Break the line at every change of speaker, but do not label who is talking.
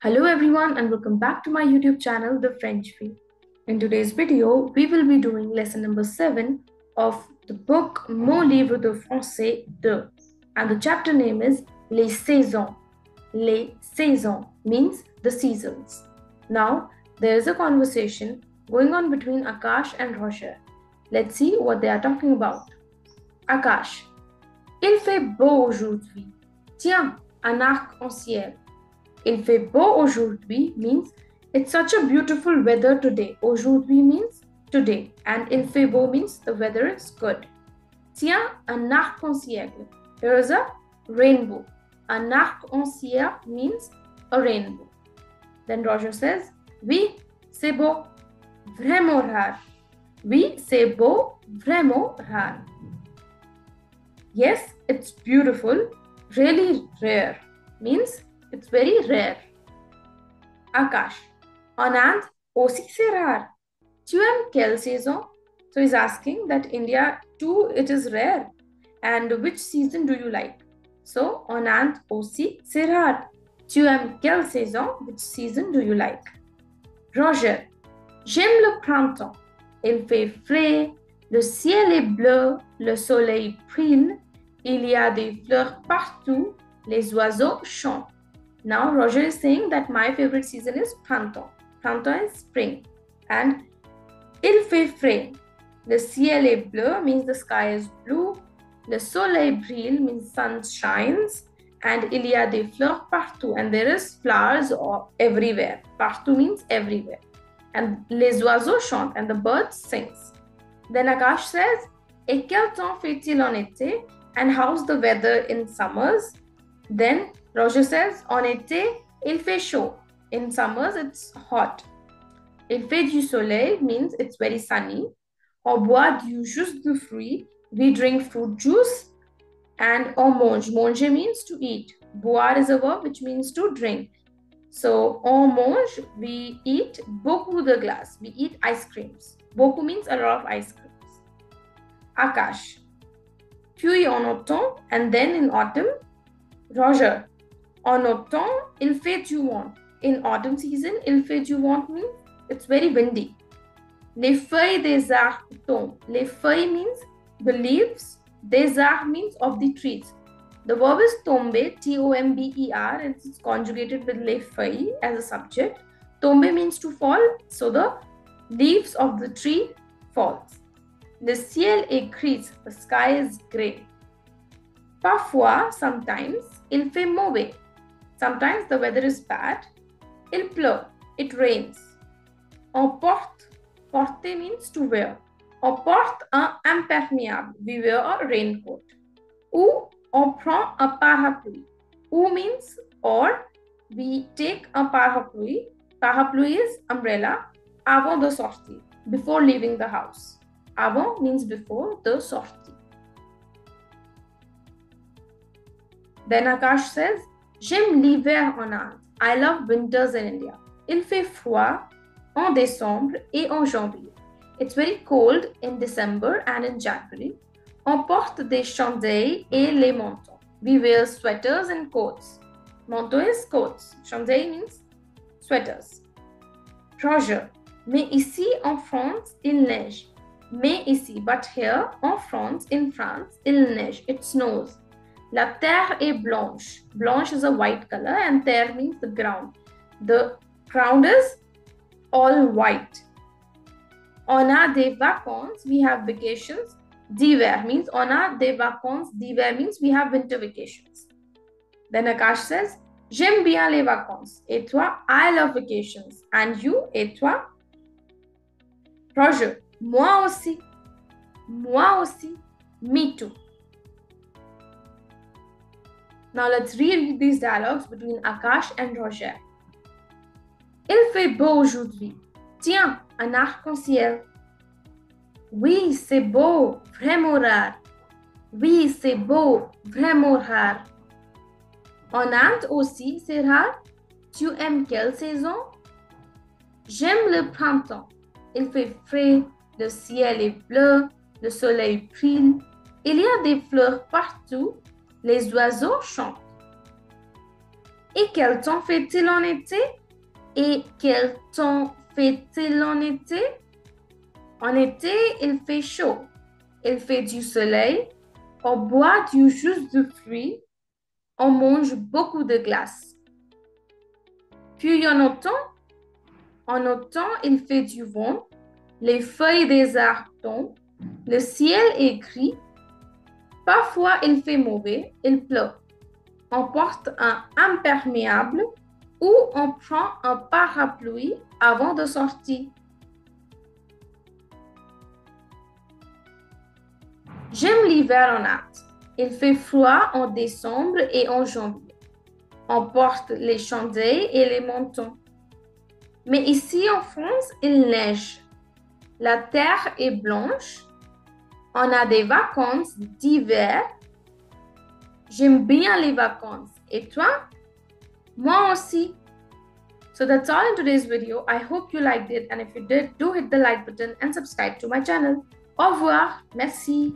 Hello everyone and welcome back to my YouTube channel The French Way. In today's video, we will be doing lesson number 7 of the book Mon livre de français 2 and the chapter name is Les saisons. Les saisons means the seasons. Now, there is a conversation going on between Akash and Roger. Let's see what they are talking about. Akash. Il fait beau aujourd'hui. Tiens, un arc-en-ciel. Il fait beau aujourd'hui means it's such a beautiful weather today. Aujourd'hui means today. And il fait beau means the weather is good. Tiens, un arc-en-ciel. There is a rainbow. Un arc-en-ciel means a rainbow. Then Roger says, Oui, c'est beau. Vraiment rare. Oui, c'est beau. Vraiment rare. Yes, it's beautiful. Really rare means it's very rare. Akash. En Inde, aussi c'est rare. Tu aimes quelle saison? So he's asking that India too it is rare. And which season do you like? So en Inde aussi c'est rare. Tu aimes quelle saison? Which season do you like? Roger. J'aime le printemps. Il fait frais, le ciel est bleu, le soleil brille, il y a des fleurs partout, les oiseaux chantent. Now Roger is saying that my favorite season is printemps. Printemps is spring. And il fait frais. Le ciel est bleu means the sky is blue. Le soleil brille means sun shines. And il y a des fleurs partout. And there is flowers everywhere. Partout means everywhere. And les oiseaux chantent and the birds sings. Then Akash says, Et quel temps fait-il en été? And how's the weather in summers? Then Roger says, en été, il fait chaud. In summers, it's hot. Il fait du soleil means it's very sunny. On boit du jus de fruits. We drink fruit juice. And on mange. Manger means to eat. Boire is a verb which means to drink. So on mange, we eat beaucoup de glace. We eat ice creams. Beaucoup means a lot of ice creams. Akash. Puis en autumn and then in autumn. Roger. En automne, il fait du vent. In autumn season, il fait du vent means it's very windy. Les feuilles des arbres tombent. Les feuilles means the leaves. Des arbres means of the trees. The verb is tomber, T-O-M-B-E-R, and it's conjugated with les feuilles as a subject. Tomber means to fall, so the leaves of the tree falls. Le ciel est gris, the sky is grey. Parfois, sometimes, il fait mauvais. Sometimes the weather is bad. Il pleut. It rains. On porte. Porter means to wear. On porte un uh, imperméable. We wear a raincoat. Ou on prend un parapluie. Ou means or we take a parapluie. Parapluie is umbrella. Avant de sortir. Before leaving the house. Avant means before the sortie. Then Akash says, J'aime l'hiver en Inde. I love winters in India. Il fait froid en décembre et en janvier. It's very cold in December and in January. On porte des chandails et les manteaux. We wear sweaters and coats. Manteau is coats. Chandail means sweaters. Roger. Mais ici en France, il neige. Mais ici, but here, en France, in France, il neige. It snows. La terre est blanche. Blanche is a white color and terre means the ground. The ground is all white. On a des vacances, we have vacations. D'hiver means on a des vacances. D'hiver means we have winter vacations. Then Akash says, J'aime bien les vacances. Et toi, I love vacations. And you, et toi? Roger, moi aussi. Moi aussi. Me too. Now let's reread these dialogues between Akash and Roger. Il fait beau aujourd'hui. Tiens, un arc-en-ciel. Oui, c'est beau, vraiment rare. Oui, c'est beau, vraiment rare. En Inde aussi, c'est rare. Tu aimes quelle saison? J'aime le printemps. Il fait frais, le ciel est bleu, le soleil brille. Il y a des fleurs partout les oiseaux chantent. Et quel temps fait-il en été? Et quel temps fait-il en été? En été, il fait chaud. Il fait du soleil. On boit du jus de fruits. On mange beaucoup de glace. Puis en automne, en automne, il fait du vent. Les feuilles des arbres tombent. Le ciel est gris. Parfois, il fait mauvais. Il pleut. On porte un imperméable ou on prend un parapluie avant de sortir. J'aime l'hiver en Inde. Il fait froid en décembre et en janvier. On porte les chandelles et les manteaux. Mais ici en France, il neige. La terre est blanche. On a des vacances d'hiver. J'aime bien les vacances. Et toi? Moi aussi. So that's all in today's video. I hope you liked it. And if you did, do hit the like button and subscribe to my channel. Au revoir. Merci.